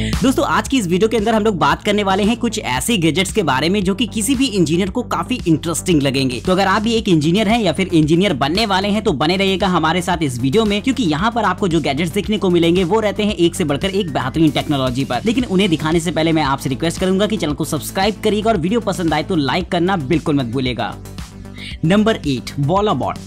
दोस्तों, आज की इस वीडियो के अंदर हम लोग बात करने वाले हैं कुछ ऐसे गैजेट्स के बारे में जो कि किसी भी इंजीनियर को काफ़ी इंटरेस्टिंग लगेंगे। तो अगर आप भी एक इंजीनियर हैं या फिर इंजीनियर बनने वाले हैं तो बने रहिएगा हमारे साथ इस वीडियो में, क्योंकि यहाँ पर आपको जो गैजेट्स देखने को मिलेंगे, वो रहते हैं एक से बढ़कर एक बेहतरीन टेक्नोलॉजी पर। लेकिन उन्हें दिखाने से पहले मैं आपसे रिक्वेस्ट करूँगा की चैनल को सब्सक्राइब करिएगा और वीडियो पसंद आए तो लाइक करना बिल्कुल मत भूलेगा नंबर एट बॉला बॉट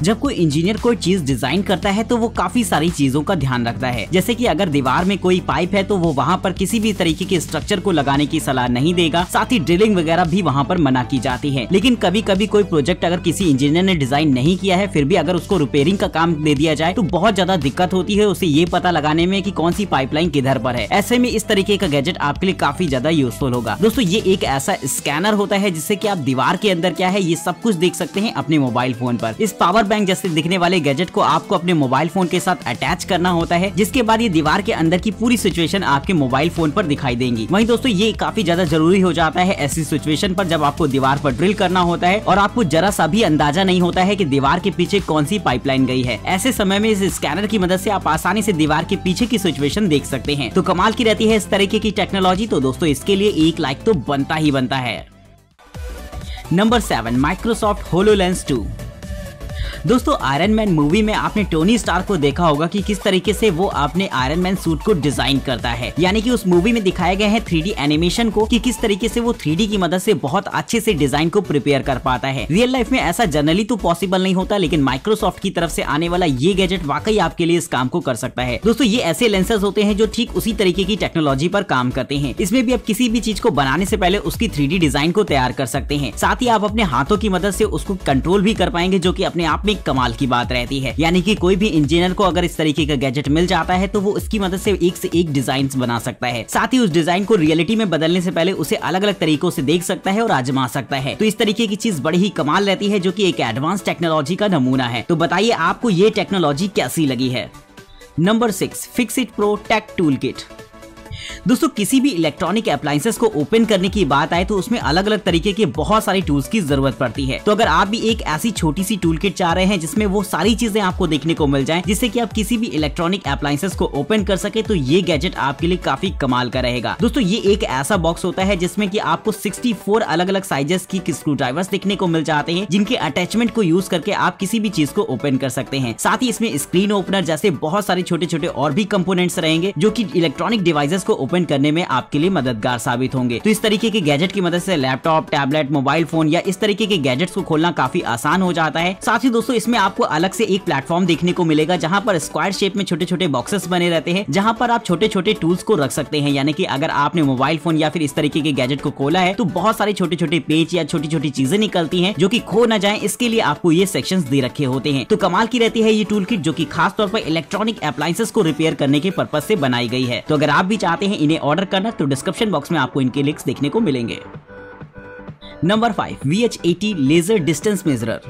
जब कोई इंजीनियर कोई चीज़ डिज़ाइन करता है तो वो काफ़ी सारी चीज़ों का ध्यान रखता है। जैसे कि अगर दीवार में कोई पाइप है तो वो वहाँ पर किसी भी तरीके के स्ट्रक्चर को लगाने की सलाह नहीं देगा। साथ ही ड्रिलिंग वगैरह भी वहाँ पर मना की जाती है। लेकिन कभी कभी कोई प्रोजेक्ट अगर किसी इंजीनियर ने डिज़ाइन नहीं किया है, फिर भी अगर उसको रिपेयरिंग का काम दे दिया जाए तो बहुत ज़्यादा दिक्कत होती है उसे ये पता लगाने में की कौन सी पाइपलाइन किधर पर है। ऐसे में इस तरीके का गैजेट आपके लिए काफ़ी ज़्यादा यूजफुल होगा। दोस्तों, ये एक ऐसा स्कैनर होता है जिससे की आप दीवार के अंदर क्या है, ये सब कुछ देख सकते हैं अपने मोबाइल फ़ोन पर। इस पावर बैंक जैसे दिखने वाले गैजेट को आपको अपने मोबाइल फ़ोन के साथ अटैच करना होता है, जिसके बाद ये दीवार के अंदर की पूरी सिचुएशन आपके मोबाइल फ़ोन पर दिखाई देंगी। वहीं दोस्तों, ये काफ़ी ज़्यादा ज़रूरी हो जाता है ऐसी सिचुएशन पर जब आपको दीवार पर ड्रिल करना होता है और आपको जरा सा भी अंदाज़ा नहीं होता है की दीवार के पीछे कौन सी पाइपलाइन गई है। ऐसे समय में इस स्कैनर की मदद से आप आसानी से दीवार के पीछे की सिचुएशन देख सकते हैं। तो कमाल की रहती है इस तरीके की टेक्नोलॉजी तो दोस्तों, इसके लिए एक लाइक तो बनता ही बनता है। Number seven, Microsoft HoloLens two. दोस्तों आयरन मैन मूवी में आपने टोनी स्टार को देखा होगा कि किस तरीके से वो अपने आयरन मैन सूट को डिज़ाइन करता है। यानी कि उस मूवी में दिखाए गए हैं थ्री एनिमेशन को कि किस तरीके से वो थ्री की मदद से बहुत अच्छे से डिज़ाइन को प्रिपेयर कर पाता है। रियल लाइफ में ऐसा जनरली तो पॉसिबल नहीं होता, लेकिन माइक्रोसॉफ्ट की तरफ़ से आने वाला ये गैजेट वाकई आपके लिए इस काम को कर सकता है। दोस्तों, ये ऐसे लेंसेज होते हैं जो ठीक उसी तरीके की टेक्नोलॉजी पर काम करते हैं। इसमें भी आप किसी भी चीज़ को बनाने से पहले उसकी थ्री डिज़ाइन को तैयार कर सकते हैं। साथ ही आप अपने हाथों की मदद से उसको कंट्रोल भी कर पाएँगे, जो की अपने आप में कमाल की बात रहती है। यानी कि कोई भी इंजीनियर को अगर इस तरीके का गैजेट मिल जाता है तो वो इसकी मदद से एक से एक डिज़ाइन बना सकता है। साथ ही उस डिज़ाइन को रियलिटी में बदलने से पहले उसे अलग अलग तरीकों से देख सकता है और आजमा सकता है। तो इस तरीके की चीज़ बड़ी ही कमाल रहती है, जो की एक एडवांस टेक्नोलॉजी का नमूना है। तो बताइए, आपको ये टेक्नोलॉजी कैसी लगी है? Number six fix it pro tech tool दोस्तों, किसी भी इलेक्ट्रॉनिक अप्लायंसेस को ओपन करने की बात आए तो उसमें अलग अलग तरीके के बहुत सारी टूल्स की ज़रूरत पड़ती है। तो अगर आप भी एक ऐसी छोटी सी टूल किट चाह रहे हैं जिसमें वो सारी चीज़ें आपको देखने को मिल जाए, जिससे की आप किसी भी इलेक्ट्रॉनिक अप्लायंसेस को ओपन कर सके तो ये गैजेट आपके लिए काफ़ी कमाल का रहेगा। दोस्तों, ये एक ऐसा बॉक्स होता है जिसमें की आपको सिक्सटी अलग अलग साइजेस की स्क्रू ड्राइवर्स देखने को मिल जाते हैं, जिनके अटैचमेंट को यूज़ करके आप किसी भी चीज़ को ओपन कर सकते हैं। साथ ही इसमें स्क्रीन ओपनर जैसे बहुत सारे छोटे छोटे और भी कंपोनेंट्स रहेंगे, जो कि इलेक्ट्रॉनिक डिवाइसेस को ओपन करने में आपके लिए मददगार साबित होंगे। तो इस तरीके के गैजेट की मदद से लैपटॉप, टैबलेट, मोबाइल फ़ोन या इस तरीके के गैजेट्स को खोलना काफ़ी आसान हो जाता है। साथ ही दोस्तों, इसमें आपको अलग से एक प्लेटफॉर्म देखने को मिलेगा, जहाँ पर स्क्वायर शेप में छोटे छोटे बॉक्सेस बने रहते हैं, जहाँ पर आप छोटे छोटे टूल्स को रख सकते हैं। यानी कि अगर आपने मोबाइल फ़ोन या फिर इस तरीके के गैजेट को खोला है तो बहुत सारे छोटे छोटे पेज या छोटी छोटी चीज़ें निकलती हैं, जो कि खो न जाए। इसके लिए आपको ये सेक्शंस दे रखे होते हैं। तो कमाल की रहती है ये टूल किट जो कि खास तौर पर इलेक्ट्रॉनिक अप्लायंसेस को रिपेयर करने के पर्पज से बनाई गई है। तो अगर आप भी चाहते हैं इन्हें ऑर्डर करना तो डिस्क्रिप्शन बॉक्स में आपको इनके लिंक्स देखने को मिलेंगे। Number five V H eighty laser distance measurer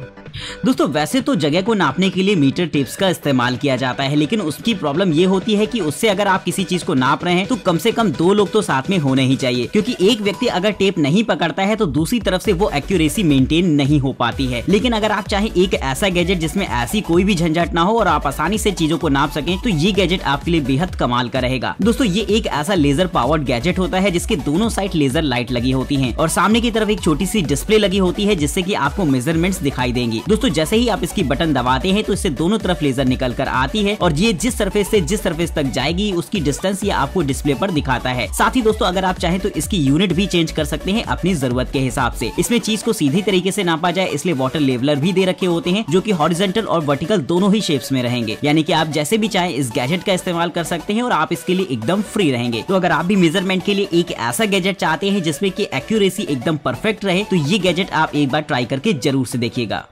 दोस्तों, वैसे तो जगह को नापने के लिए मीटर टिप्स का इस्तेमाल किया जाता है, लेकिन उसकी प्रॉब्लम ये होती है कि उससे अगर आप किसी चीज़ को नाप रहे हैं तो कम से कम दो लोग तो साथ में होने ही चाहिए, क्योंकि एक व्यक्ति अगर टेप नहीं पकड़ता है तो दूसरी तरफ़ से वो एक्यूरेसी मेंटेन नहीं हो पाती है। लेकिन अगर आप चाहे एक ऐसा गैजेट जिसमें ऐसी कोई भी झंझट ना हो और आप आसानी से चीज़ों को नाप सकें तो ये गैजेट आपके लिए बेहद कमाल का रहेगा। दोस्तों, ये एक ऐसा लेजर पावर्ड गैजेट होता है, जिसके दोनों साइड लेजर लाइट लगी होती है, और सामने की तरफ़ एक छोटी सी डिस्प्ले लगी होती है, जिससे की आपको मेज़रमेंट दिखाई देंगी। दोस्तों, जैसे ही आप इसकी बटन दबाते हैं तो इससे दोनों तरफ़ लेजर निकल कर आती है और ये जिस सरफेस से जिस सरफेस तक जाएगी, उसकी डिस्टेंस ये आपको डिस्प्ले पर दिखाता है। साथ ही दोस्तों, अगर आप चाहें तो इसकी यूनिट भी चेंज कर सकते हैं अपनी ज़रूरत के हिसाब से। इसमें चीज़ को सीधी तरीके से नापा जाए, इसलिए वाटर लेवलर भी दे रखे होते हैं, जो की हॉरिजेंटल और वर्टिकल दोनों ही शेप्स में रहेंगे। यानी कि आप जैसे भी चाहे, इस गैजेट का इस्तेमाल कर सकते हैं और आप इसके लिए एकदम फ्री रहेंगे। तो अगर आप भी मेज़रमेंट के लिए एक ऐसा गैजेट चाहते हैं, जिसमें की एक्यूरेसी एकदम परफेक्ट रहे तो ये गैजेट आप एक बार ट्राई करके ज़रूर से देखिएगा।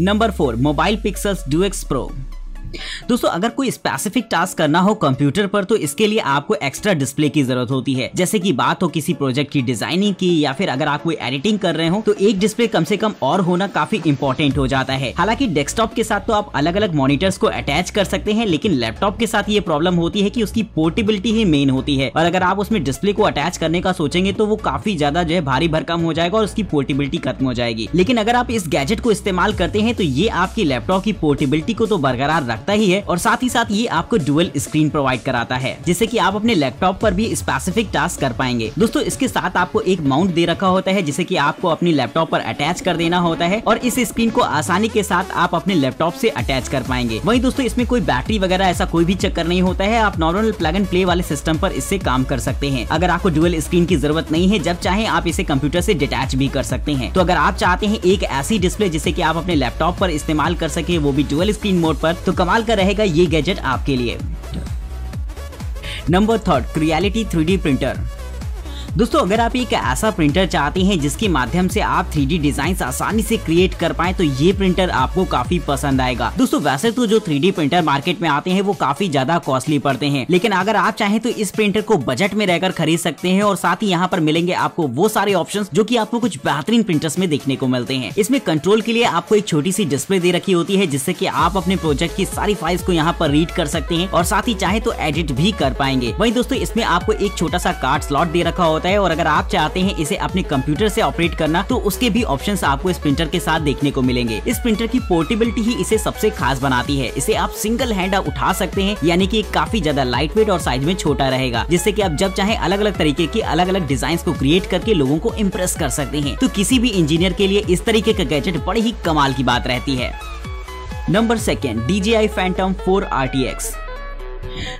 Number four Mobile Pixels Duex Pro दोस्तों, अगर कोई स्पेसिफिक टास्क करना हो कंप्यूटर पर तो इसके लिए आपको एक्स्ट्रा डिस्प्ले की ज़रूरत होती है। जैसे कि बात हो किसी प्रोजेक्ट की डिज़ाइनिंग की, या फिर अगर आप कोई एडिटिंग कर रहे हो तो एक डिस्प्ले कम से कम और होना काफ़ी इंपॉर्टेंट हो जाता है। हालाँकि डेस्कटॉप के साथ तो आप अलग अलग मॉनिटर्स को अटैच कर सकते हैं, लेकिन लैपटॉप के साथ ये प्रॉब्लम होती है की उसकी पोर्टेबिलिटी ही मेन होती है। और अगर आप उसमें डिस्प्ले को अटैच करने का सोचेंगे तो वो काफ़ी ज़्यादा जो है भारी भरकम हो जाएगा और उसकी पोर्टेबिलिटी खत्म हो जाएगी। लेकिन अगर आप इस गैजेट को इस्तेमाल करते हैं तो ये आपकी लैपटॉप की पोर्टेबिलिटी को तो बरकरार रखता ही है। और साथ ही साथ ये आपको डुअल स्क्रीन प्रोवाइड कराता है, जिससे की आप अपने लैपटॉप पर भी स्पेसिफिक टास्क कर पाएँगे। दोस्तों, इसके साथ आपको एक माउंट दे रखा होता है जिसे की आपको अपने लैपटॉप पर अटैच कर देना होता है और इस स्क्रीन को आसानी के साथ आप अपने लैपटॉप से अटैच कर पाएँगे। वही दोस्तों, इसमें कोई बैटरी वगैरह ऐसा कोई भी चक्कर नहीं होता है। आप नॉर्मल प्लग एंड प्ले वाले सिस्टम पर इससे काम कर सकते हैं। अगर आपको डुअल स्क्रीन की ज़रूरत नहीं है, जब चाहे आप इसे कंप्यूटर से डिटैच भी कर सकते हैं। तो अगर आप चाहते हैं एक ऐसी डिस्प्ले जिसे की आप अपने लैपटॉप पर इस्तेमाल कर सके, वो भी डुअल स्क्रीन मोड पर तो कमाल का रहेगा ये गैजेट आपके लिए। Number third Creality three printer दोस्तों, अगर आप एक ऐसा प्रिंटर चाहते हैं जिसके माध्यम से आप थ्री डिज़ाइन आसानी से क्रिएट कर पाए तो ये प्रिंटर आपको काफ़ी पसंद आएगा। दोस्तों, वैसे तो जो थ्री प्रिंटर मार्केट में आते हैं, वो काफ़ी ज़्यादा कॉस्टली पड़ते हैं। लेकिन अगर आप चाहें तो इस प्रिंटर को बजट में रहकर खरीद सकते हैं और साथ ही यहाँ पर मिलेंगे आपको वो सारे ऑप्शन जो की आपको कुछ बेहतरीन प्रिंटर्स में देखने को मिलते हैं। इसमें कंट्रोल के लिए आपको एक छोटी सी डिस्प्ले दे रखी होती है, जिससे की आप अपने प्रोजेक्ट की सारी फाइल्स को यहाँ पर रीड कर सकते हैं और साथ ही चाहे तो एडिट भी कर पाएँगे। वही दोस्तों, इसमें आपको एक छोटा सा कार्ड स्लॉट दे रखा है और अगर आप चाहते हैं इसे अपने कंप्यूटर से ऑपरेट करना तो उसके भी ऑप्शन आपको इस प्रिंटर के साथ देखने को मिलेंगे। इस प्रिंटर की पोर्टेबिलिटी ही इसे सबसे खास बनाती है। इसे आप सिंगल हैंड उठा सकते हैं, यानी कि काफ़ी ज़्यादा लाइट वेट और साइज़ में छोटा रहेगा, जिससे कि आप जब चाहे अलग अलग तरीके के अलग अलग डिज़ाइन को क्रिएट करके लोगों को इम्प्रेस कर सकते हैं। तो किसी भी इंजीनियर के लिए इस तरीके का गैजेट बड़ी ही कमाल की बात रहती है। Number second DJI Phantom 4 RTX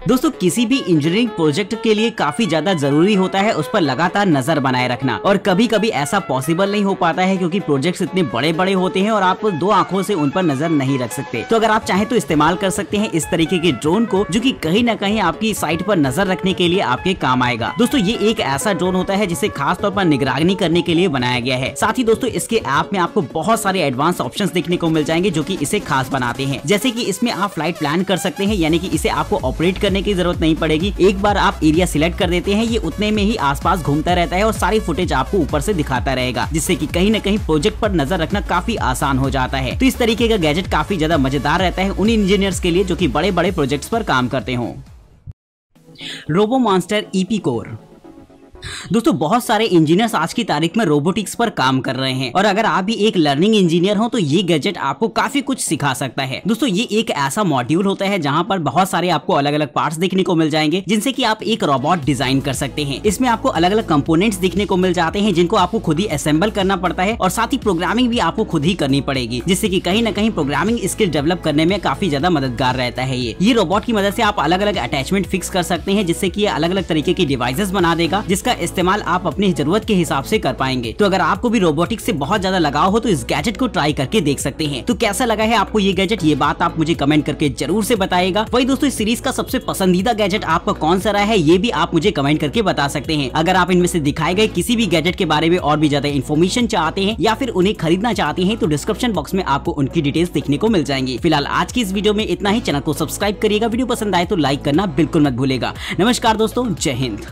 दोस्तों, किसी भी इंजीनियरिंग प्रोजेक्ट के लिए काफ़ी ज़्यादा ज़रूरी होता है उस पर लगातार नज़र बनाए रखना। और कभी कभी ऐसा पॉसिबल नहीं हो पाता है क्योंकि प्रोजेक्ट्स इतने बड़े बड़े होते हैं और आप दो आँखों से उन पर नज़र नहीं रख सकते। तो अगर आप चाहें तो इस्तेमाल कर सकते हैं इस तरीके के ड्रोन को, जो की कहीं ना कहीं आपकी साइट पर नज़र रखने के लिए आपके काम आएगा। दोस्तों, ये एक ऐसा ड्रोन होता है जिसे खास तौर पर निगरानी करने के लिए बनाया गया है। साथ ही दोस्तों, इसके ऐप में आपको बहुत सारे एडवांस ऑप्शन देखने को मिल जाएँगे, जो की इसे खास बनाते हैं। जैसे की इसमें आप फ़्लाइट प्लान कर सकते हैं, यानी की इसे आपको ऑपरेट करने की ज़रूरत नहीं पड़ेगी। एक बार आप एरिया सिलेक्ट कर देते हैं, ये उतने में ही आसपास घूमता रहता है और सारी फुटेज आपको ऊपर से दिखाता रहेगा, जिससे कि कहीं न कहीं प्रोजेक्ट पर नज़र रखना काफ़ी आसान हो जाता है। तो इस तरीके का गैजेट काफ़ी ज़्यादा मज़ेदार रहता है उन इंजीनियर्स के लिए जो की बड़े बड़े प्रोजेक्ट पर काम करते हो। रोबो मॉन्स्टर ईपी कोर दोस्तों, बहुत सारे इंजीनियर्स आज की तारीख में रोबोटिक्स पर काम कर रहे हैं। और अगर आप भी एक लर्निंग इंजीनियर हो तो ये गैजेट आपको काफ़ी कुछ सिखा सकता है। दोस्तों, ये एक ऐसा मॉड्यूल होता है, जहाँ पर बहुत सारे आपको अलग अलग पार्ट्स देखने को मिल जाएँगे, जिनसे की आप एक रोबोट डिज़ाइन कर सकते हैं। इसमें आपको अलग अलग कंपोनेंट्स देखने को मिल जाते हैं, जिनको आपको खुद ही असेंबल करना पड़ता है, और साथ ही प्रोग्रामिंग भी आपको खुद ही करनी पड़ेगी, जिससे की कहीं ना कहीं प्रोग्रामिंग स्किल डेवलप करने में काफ़ी ज़्यादा मददगार रहता है ये। ये रोबोट की मदद से आप अलग अलग अटैचमेंट फिक्स कर सकते हैं, जिससे की अलग अलग तरीके की डिवाइसेस बना देगा, जिसका इस्तेमाल आप अपनी ज़रूरत के हिसाब से कर पाएँगे। तो अगर आपको भी रोबोटिक्स से बहुत ज़्यादा लगाव हो तो इस गैजेट को ट्राई करके देख सकते हैं। तो कैसा लगा है आपको ये गैजेट ये बात आप मुझे कमेंट करके ज़रूर से बताएगा। वही दोस्तों, इस सीरीज़ का सबसे पसंदीदा गैजेट आपका कौन सा रहा है, ये भी आप मुझे कमेंट करके बता सकते हैं। अगर आप इनमें से दिखाए गए किसी भी गैजेट के बारे में और भी ज़्यादा इन्फॉर्मेशन चाहते हैं, या फिर उन्हें खरीदना चाहते हैं तो डिस्क्रिप्शन बॉक्स में आपको उनकी डिटेल्स देखने को मिल जाएँगी। फ़िलहाल आज की इस वीडियो में इतना ही। चैनल को सब्सक्राइब करिएगा। वीडियो पसंद आए तो लाइक करना बिल्कुल मत भूलेगा। नमस्कार दोस्तों, जय हिंद।